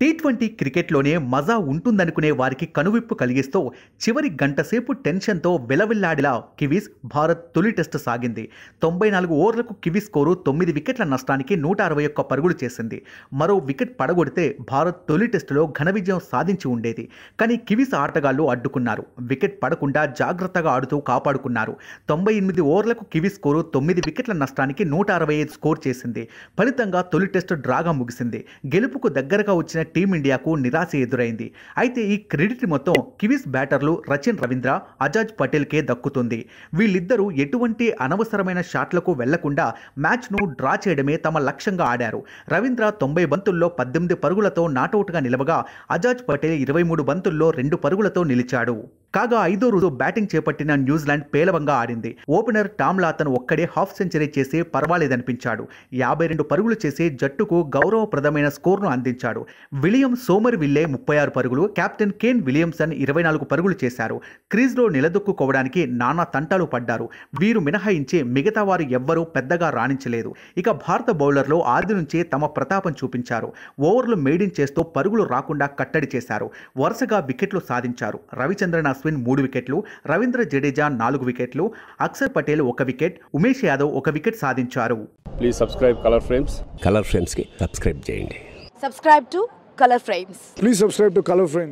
T twenty క్రికెట్లోనే మజా ఉంటుందనుకునే వారికి కనువిప్పు కలిగిస్తూ చివరి గంటసేపు టెన్షన్తో విలవిల్లాడిలా కివీస్ భారత్ తొలి టెస్టు సాగింది. తొంభై నాలుగు ఓవర్లకు కివీస్ స్కోరు తొమ్మిది వికెట్ల నష్టానికి నూట అరవై ఒక్క పరుగులు చేసింది. మరో వికెట్ పడగొడితే భారత్ తొలి టెస్టులో ఘన విజయం సాధించి ఉండేది. కానీ కివీస్ ఆటగాళ్ళు అడ్డుకున్నారు. వికెట్ పడకుండా జాగ్రత్తగా ఆడుతూ కాపాడుకున్నారు. తొంభై ఎనిమిది ఓవర్లకు కివీస్ స్కోరు తొమ్మిది వికెట్ల నష్టానికి నూట అరవై ఐదు స్కోర్ చేసింది. ఫలితంగా తొలి టెస్టు డ్రాగా ముగిసింది. గెలుపుకు దగ్గరగా వచ్చిన టీమిండియాకు నిరాశ ఎదురైంది. అయితే ఈ క్రెడిట్ మొత్తం కివీస్ బ్యాటర్లు రచిన్ రవీంద్ర అజాజ్ పటేల్కే దక్కుతుంది. వీళ్ళిద్దరూ ఎటువంటి అనవసరమైన షాట్లకు వెళ్ళకుండా మ్యాచ్ను డ్రా చేయడమే తమ లక్ష్యంగా ఆడారు. రవీంద్ర తొంభై బంతుల్లో పద్దెనిమిది పరుగులతో నాటౌట్గా నిలవగా అజాజ్ పటేల్ ఇరవై మూడు బంతుల్లో రెండు పరుగులతో నిలిచాడు. కాగా ఐదో రోజు బ్యాటింగ్ చేపట్టిన న్యూజిలాండ్ పేలవంగా ఆడింది. ఓపెనర్ టామ్ లాతన్ ఒక్కడే హాఫ్ సెంచరీ చేసి పర్వాలేదనిపించాడు. యాభై రెండు పరుగులు చేసి జట్టుకు గౌరవప్రదమైన స్కోర్ను అందించాడు. విలియం సోమర్ విల్లే ముప్పై ఆరు పరుగులు కెప్టెన్ కేన్ విలియమ్సన్ ఇరవై నాలుగు పరుగులు చేశారు. క్రీజ్లో నిలదొక్కుకోవడానికి నానా తంటాలు పడ్డారు. వీరు మినహాయించి మిగతా వారు ఎవ్వరూ పెద్దగా రాణించలేదు. ఇక భారత బౌలర్లు ఆది నుంచే తమ ప్రతాపం చూపించారు. ఓవర్లు మెయిడిన్ చేస్తూ పరుగులు రాకుండా కట్టడి చేశారు. వరుసగా వికెట్లు సాధించారు. రవిచంద్రన అశ్విన్ మూడు వికెట్లు రవీంద్ర జడేజా నాలుగు వికెట్లు అక్షర్ పటేల్ ఒక వికెట్ ఉమేష్ యాదవ్ ఒక వికెట్ సాధించారు please subscribe Color Frames Color ఫ్రేమ్స్కి subscribe చేయండి Subscribe to Color Frames. Please subscribe to Color Frames.